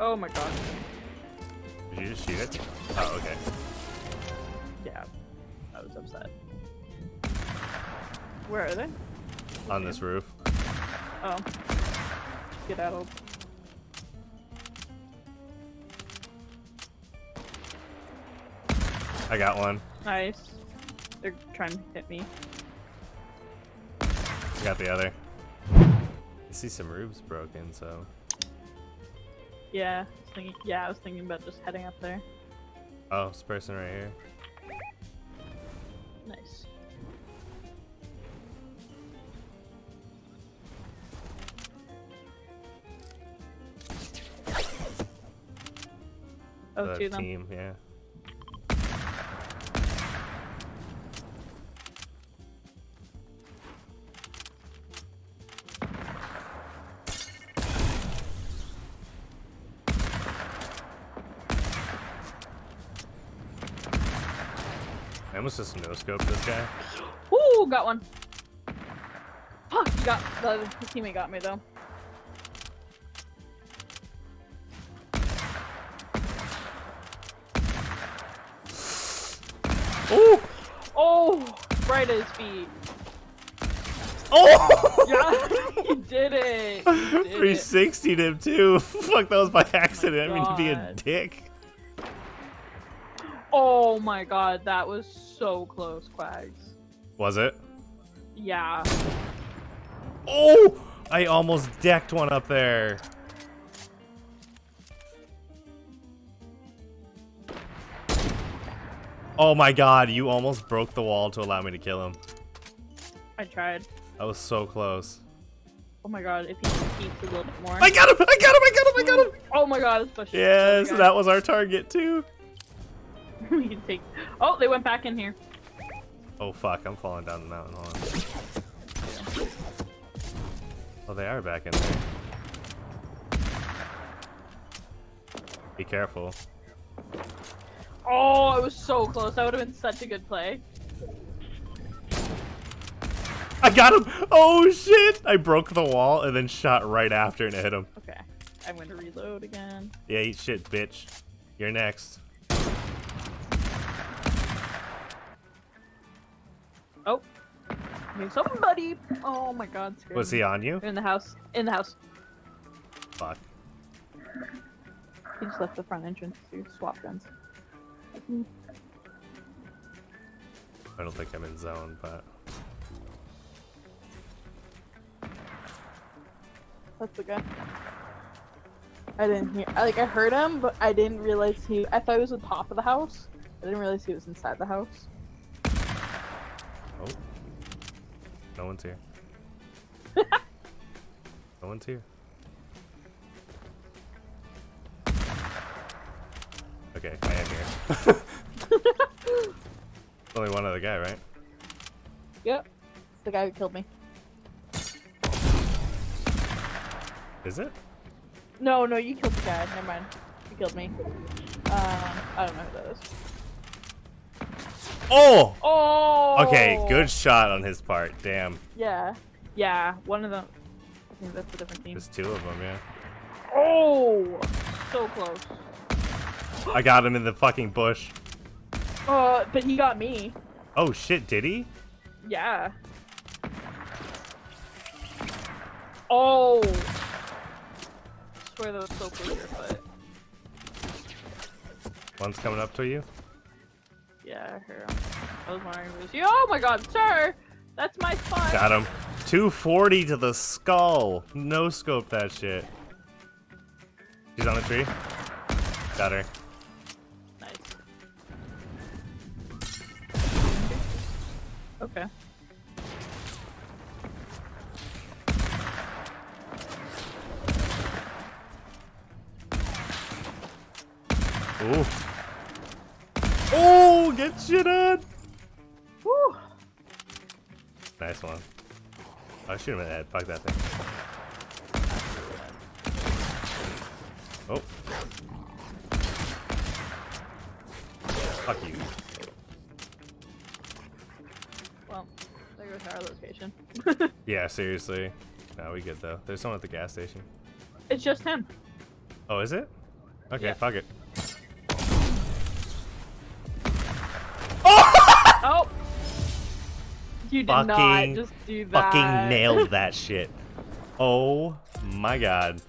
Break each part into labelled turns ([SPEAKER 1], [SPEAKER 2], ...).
[SPEAKER 1] Oh my god.
[SPEAKER 2] Did you just shoot it? Oh, okay.
[SPEAKER 1] Yeah. I was upset. Where are they?
[SPEAKER 2] On this roof.
[SPEAKER 1] Oh. Get out. Of.
[SPEAKER 2] I got one.
[SPEAKER 1] Nice. They're trying to hit me.
[SPEAKER 2] I got the other. I see some roofs broken, so.
[SPEAKER 1] Yeah. I was thinking, yeah, I was thinking about just heading up there.
[SPEAKER 2] Oh, this person right here.
[SPEAKER 1] Nice. Oh,
[SPEAKER 2] the
[SPEAKER 1] two of them.
[SPEAKER 2] team, yeah. Almost just no scope this guy.
[SPEAKER 1] Ooh, got one. Fuck, you got the, the teammate got me though.
[SPEAKER 2] Ooh!
[SPEAKER 1] Oh, right at his feet.
[SPEAKER 2] Oh!
[SPEAKER 1] Yeah, he did it. He did it.
[SPEAKER 2] 360 him too. Fuck, that was by oh accident. I mean to be a dick.
[SPEAKER 1] Oh my god, that was so close, Quags.
[SPEAKER 2] Was it?
[SPEAKER 1] Yeah.
[SPEAKER 2] Oh! I almost decked one up there. Oh my god, you almost broke the wall to allow me to kill him.
[SPEAKER 1] I tried.
[SPEAKER 2] That was so close.
[SPEAKER 1] Oh my god, if he keeps a little bit more.
[SPEAKER 2] I got him! I got him! I got him! I got him!
[SPEAKER 1] Oh my god, it's pushing.
[SPEAKER 2] Yes, that was our target too.
[SPEAKER 1] we can take. Oh, they went back in here.
[SPEAKER 2] Oh fuck, I'm falling down the mountain. Hold on. Oh, they are back in there. Be careful.
[SPEAKER 1] Oh, it was so close. That would have been such a good play.
[SPEAKER 2] I got him! Oh shit! I broke the wall and then shot right after and hit him.
[SPEAKER 1] Okay, I'm going to reload again.
[SPEAKER 2] Yeah, eat shit, bitch. You're next.
[SPEAKER 1] Somebody. Oh my god.
[SPEAKER 2] Was
[SPEAKER 1] me.
[SPEAKER 2] he on you?
[SPEAKER 1] In the house. In the house.
[SPEAKER 2] Fuck.
[SPEAKER 1] He just left the front entrance to swap guns.
[SPEAKER 2] I don't think I'm in zone, but
[SPEAKER 1] That's the guy. I didn't hear. Like I heard him, but I didn't realize he. I thought he was on top of the house. I didn't realize he was inside the house.
[SPEAKER 2] oh, no one's here. no one's here. Okay, I am here. Only one other guy, right?
[SPEAKER 1] Yep. It's the guy who killed me.
[SPEAKER 2] Is it?
[SPEAKER 1] No, no, you killed the guy. Never mind. You killed me. Um, I don't know who that is.
[SPEAKER 2] Oh!
[SPEAKER 1] Oh.
[SPEAKER 2] Okay, good shot on his part. Damn.
[SPEAKER 1] Yeah. Yeah. One of them. I think that's a different team.
[SPEAKER 2] There's two of them, yeah.
[SPEAKER 1] Oh. So close.
[SPEAKER 2] I got him in the fucking bush.
[SPEAKER 1] Uh, but he got me.
[SPEAKER 2] Oh shit, did he?
[SPEAKER 1] Yeah. Oh. I swear that was so close to your foot.
[SPEAKER 2] One's coming up to you.
[SPEAKER 1] Yeah, I. I was wondering if was you. Oh my god, sir! That's my spot!
[SPEAKER 2] Got him. 240 to the skull. No scope that shit. She's on the tree. Got her.
[SPEAKER 1] Nice. Okay.
[SPEAKER 2] Ooh. Get shit on.
[SPEAKER 1] Woo!
[SPEAKER 2] Nice one. I shoot him in the head. Fuck that thing. Oh. Fuck you.
[SPEAKER 1] Well, there goes our location.
[SPEAKER 2] Yeah, seriously. No, we good though. There's someone at the gas station.
[SPEAKER 1] it's just him.
[SPEAKER 2] Oh, is it? Okay,
[SPEAKER 1] Yeah.
[SPEAKER 2] fuck it.
[SPEAKER 1] Oh! You did not
[SPEAKER 2] Fucking-
[SPEAKER 1] just do that.
[SPEAKER 2] Fucking nailed that shit. Oh my god.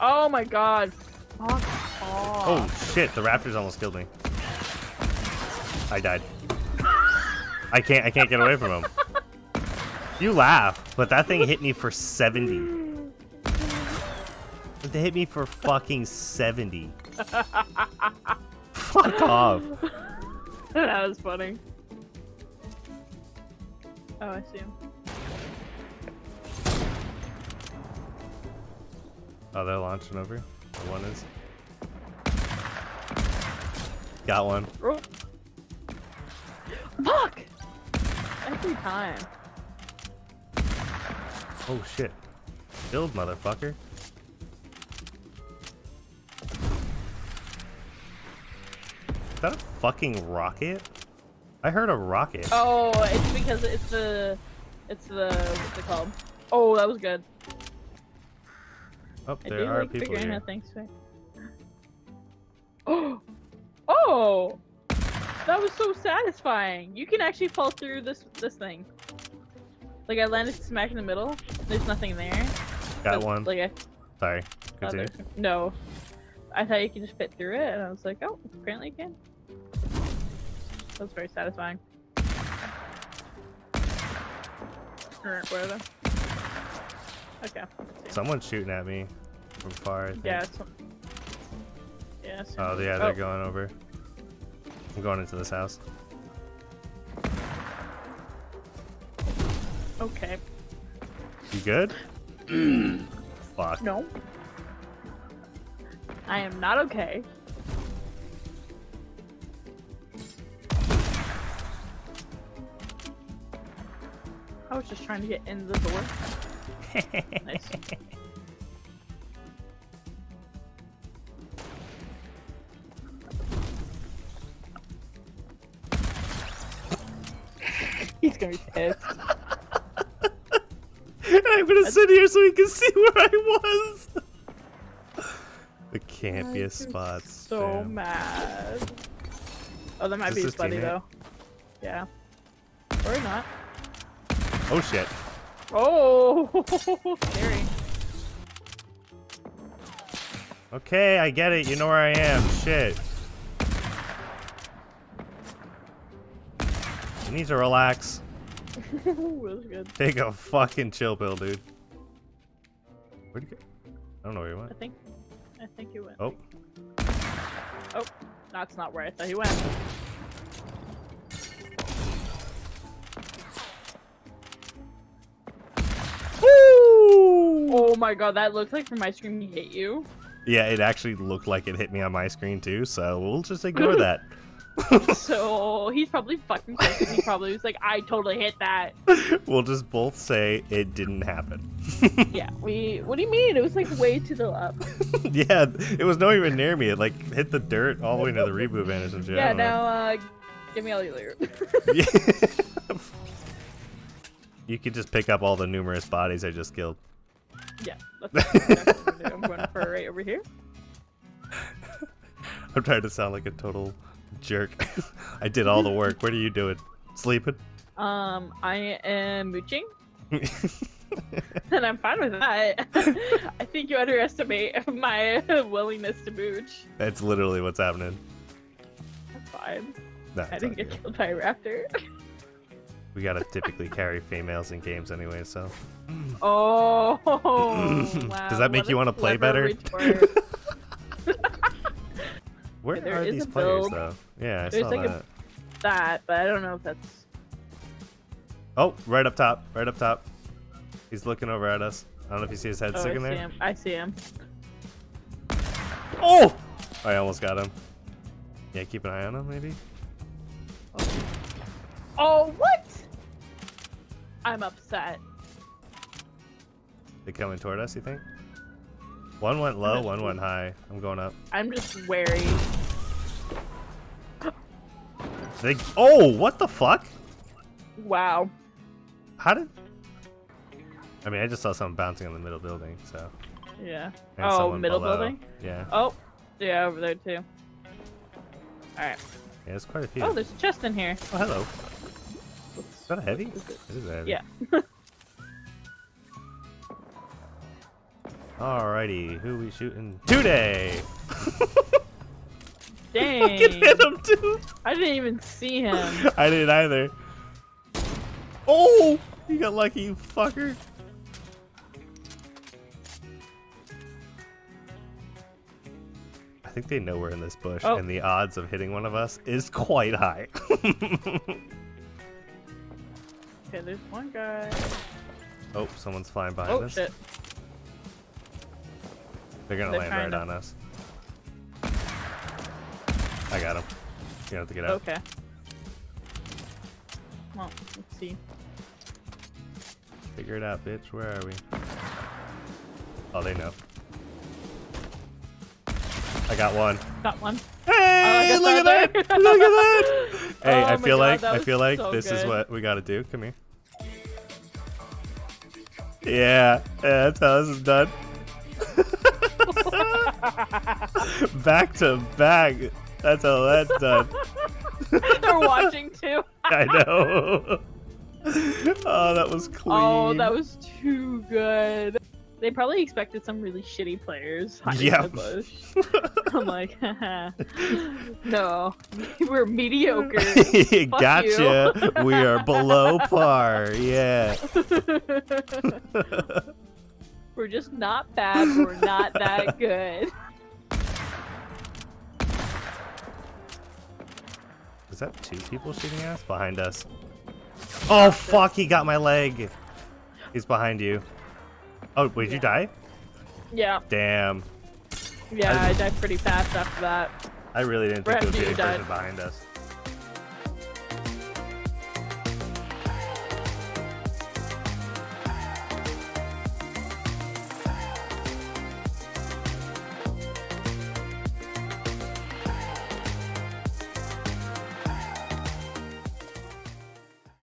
[SPEAKER 1] Oh my god. Fuck off.
[SPEAKER 2] Oh shit, the raptors almost killed me. I died. I can't I can't get away from him. You laugh, but that thing hit me for 70. It hit me for fucking 70. Fuck off.
[SPEAKER 1] that was funny. Oh, I see him.
[SPEAKER 2] Oh, they're launching over. The one is. Got one.
[SPEAKER 1] Oh. Fuck! Every time.
[SPEAKER 2] Oh shit. Build, motherfucker. That a fucking rocket? I heard a rocket.
[SPEAKER 1] Oh, it's because it's the, it's the what's it called? Oh, that was good.
[SPEAKER 2] Oh, there are
[SPEAKER 1] like
[SPEAKER 2] people here.
[SPEAKER 1] out things. quick. Oh, oh, that was so satisfying. You can actually fall through this this thing. Like I landed smack in the middle. There's nothing there.
[SPEAKER 2] Got
[SPEAKER 1] but,
[SPEAKER 2] one.
[SPEAKER 1] Like I
[SPEAKER 2] Sorry.
[SPEAKER 1] Oh,
[SPEAKER 2] Continue.
[SPEAKER 1] no. I thought you could just fit through it, and I was like, oh, apparently you can. That was very satisfying. Or where they? Okay.
[SPEAKER 2] Someone's shooting at me from far.
[SPEAKER 1] Yeah. Some... Yeah. some-
[SPEAKER 2] Oh, yeah, they're
[SPEAKER 1] oh,
[SPEAKER 2] going over. I'm going into this house.
[SPEAKER 1] Okay.
[SPEAKER 2] You good? Fuck.
[SPEAKER 1] No. I am not okay. I was just trying to get in the door. Nice. He's gonna be pissed.
[SPEAKER 2] I'm gonna sit here so he can see where I was. Campiest spots.
[SPEAKER 1] So
[SPEAKER 2] damn.
[SPEAKER 1] mad. Oh, that might
[SPEAKER 2] Is
[SPEAKER 1] be his buddy though. Yeah. Or not.
[SPEAKER 2] Oh shit.
[SPEAKER 1] Oh, scary.
[SPEAKER 2] Okay, I get it. You know where I am. Shit. You need to relax.
[SPEAKER 1] that was good.
[SPEAKER 2] Take a fucking chill pill, dude. Where'd you go? I don't know where you
[SPEAKER 1] I
[SPEAKER 2] went.
[SPEAKER 1] think, I think he went.
[SPEAKER 2] Oh,
[SPEAKER 1] Oh, that's not where I thought he went.
[SPEAKER 2] Woo!
[SPEAKER 1] Oh my god, that looks like from my screen he hit you.
[SPEAKER 2] Yeah, it actually looked like it hit me on my screen too, so we'll just ignore that.
[SPEAKER 1] so he's probably fucking pissed. He probably was like, I totally hit that.
[SPEAKER 2] we'll just both say it didn't happen.
[SPEAKER 1] Yeah, we. What do you mean? It was like way to the left.
[SPEAKER 2] yeah, it was not even near me. It like hit the dirt all the way to the reboot van or some shit.
[SPEAKER 1] Yeah, now uh, give me all your loot.
[SPEAKER 2] Yeah. you could just pick up all the numerous bodies I just killed.
[SPEAKER 1] yeah, that's what I'm gonna do. I'm going for right over here.
[SPEAKER 2] I'm trying to sound like a total jerk. I did all the work. What are you doing? Sleeping?
[SPEAKER 1] Um, I am mooching, and I'm fine with that. I think you underestimate my willingness to mooch.
[SPEAKER 2] That's literally what's happening.
[SPEAKER 1] That's fine.
[SPEAKER 2] No,
[SPEAKER 1] I didn't get
[SPEAKER 2] good.
[SPEAKER 1] killed by a raptor.
[SPEAKER 2] We gotta typically carry females in games anyway, so.
[SPEAKER 1] Oh, wow.
[SPEAKER 2] Does that make you wanna play better? Where
[SPEAKER 1] there
[SPEAKER 2] are these players
[SPEAKER 1] build.
[SPEAKER 2] though? Yeah, I
[SPEAKER 1] There's
[SPEAKER 2] saw
[SPEAKER 1] like a-
[SPEAKER 2] that.
[SPEAKER 1] that, but I don't know if that's.
[SPEAKER 2] Oh, right up top, right up top. He's looking over at us. I don't know if you see his head
[SPEAKER 1] Oh, I
[SPEAKER 2] sticking
[SPEAKER 1] see
[SPEAKER 2] there.
[SPEAKER 1] him. I see him.
[SPEAKER 2] Oh! oh! I almost got him. Yeah, keep an eye on him, maybe.
[SPEAKER 1] Oh, what? I'm upset.
[SPEAKER 2] They coming toward us, you think? One went low, one went high. I'm going up.
[SPEAKER 1] I'm just wary.
[SPEAKER 2] They. Oh, what the fuck?
[SPEAKER 1] Wow.
[SPEAKER 2] How did? I mean, I just saw something bouncing on the middle building, so.
[SPEAKER 1] Yeah.
[SPEAKER 2] And
[SPEAKER 1] oh, middle
[SPEAKER 2] below.
[SPEAKER 1] building?
[SPEAKER 2] Yeah.
[SPEAKER 1] Oh, yeah, over there too. Alright.
[SPEAKER 2] Yeah, there's quite a few.
[SPEAKER 1] Oh, there's a chest in here.
[SPEAKER 2] Oh, hello. Is that a heavy?
[SPEAKER 1] what is it?
[SPEAKER 2] It is a heavy.
[SPEAKER 1] Yeah.
[SPEAKER 2] Alrighty, who we shooting today?
[SPEAKER 1] Dang.
[SPEAKER 2] Fucking hit him too.
[SPEAKER 1] I didn't even see him.
[SPEAKER 2] I didn't either. Oh, you got lucky, you fucker. I think they know we're in this bush,
[SPEAKER 1] Oh.
[SPEAKER 2] and the odds of hitting one of us is quite high.
[SPEAKER 1] Okay, there's one guy.
[SPEAKER 2] oh, someone's flying oh, behind
[SPEAKER 1] Oh
[SPEAKER 2] us.
[SPEAKER 1] shit.
[SPEAKER 2] They're gonna
[SPEAKER 1] They're
[SPEAKER 2] land right
[SPEAKER 1] to-
[SPEAKER 2] on us. I got him. You have to get out.
[SPEAKER 1] Okay. Well, let's see.
[SPEAKER 2] Figure it out, bitch. Where are we? Oh, they know. I got one.
[SPEAKER 1] Got one.
[SPEAKER 2] Hey,
[SPEAKER 1] Oh,
[SPEAKER 2] look at that! Look at that! Hey,
[SPEAKER 1] Oh
[SPEAKER 2] I feel
[SPEAKER 1] God,
[SPEAKER 2] like
[SPEAKER 1] that
[SPEAKER 2] I feel like this is what we got to do. Come here. Yeah, yeah, that's how this is done. back to back. That's how that's done.
[SPEAKER 1] They're watching too.
[SPEAKER 2] I know. oh, that was oh, clean.
[SPEAKER 1] Oh, that was too good. They probably expected some really shitty players hiding
[SPEAKER 2] Yeah.
[SPEAKER 1] in the bush. I'm like, haha. no, we're mediocre.
[SPEAKER 2] gotcha. we are below par. Yeah.
[SPEAKER 1] We're just not bad. We're not that good.
[SPEAKER 2] Is that two people shooting at us? Behind us. Oh, fuck, he got my leg. He's behind you. Oh, wait, did you die?
[SPEAKER 1] Yeah,
[SPEAKER 2] Damn.
[SPEAKER 1] yeah,
[SPEAKER 2] I-
[SPEAKER 1] I died pretty fast after that.
[SPEAKER 2] I really didn't think
[SPEAKER 1] Right
[SPEAKER 2] there was
[SPEAKER 1] after
[SPEAKER 2] any
[SPEAKER 1] you died.
[SPEAKER 2] person behind us.